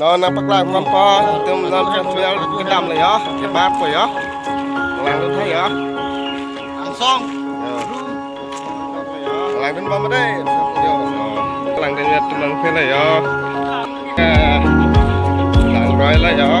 nó nằm bắt lại mắm po tôm nó cái phiếu cái đầm này á cái bát rồi á. Làm được thấy á? Ăn xong. Làm bên ở đây. Làm cái nhật làm cái này á. Làm rồi lại á